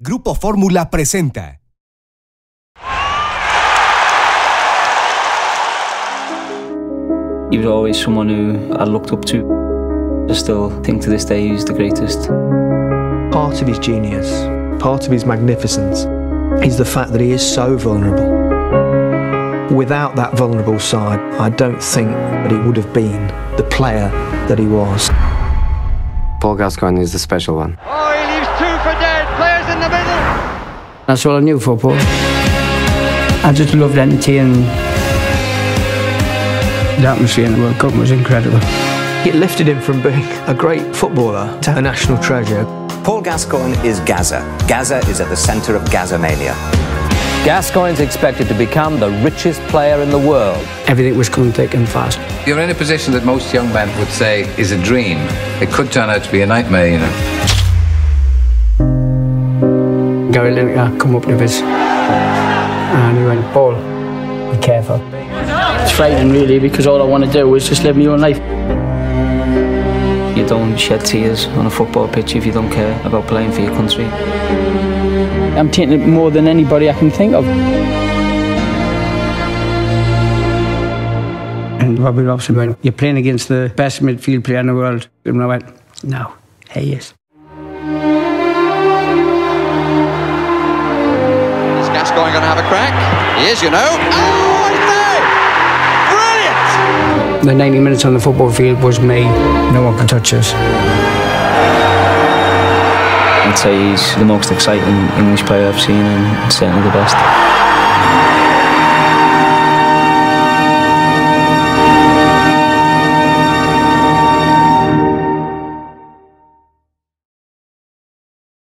Grupo Fórmula presenta. He was always someone who I looked up to. I still think to this day he's the greatest. Part of his genius, part of his magnificence, is the fact that he is so vulnerable. Without that vulnerable side, I don't think that he would have been the player that he was. Paul Gascoigne is the special one. Oh, That's all I knew football. I just loved entertaining. The atmosphere in the World Cup was incredible. It lifted him from being a great footballer to a national treasure. Paul Gascoigne is Gazza. Gazza is at the centre of Gazzamania. Gascoigne's expected to become the richest player in the world. Everything was coming thick and fast. You're in a position that most young men would say is a dream. It could turn out to be a nightmare, you know. Gary Lineker ah, come up to us and he went, Paul, be careful. It's frightening really because all I want to do is just live my own life. You don't shed tears on a football pitch if you don't care about playing for your country. I'm taking it more than anybody I can think of. And Bobby Robson went, You're playing against the best midfield player in the world. And I went, No, he is. Is have a crack? He is, you know. Oh, what a! Brilliant! The 90 minutes on the football field was me. No one can touch us. I'd say he's the most exciting English player I've seen and certainly the best.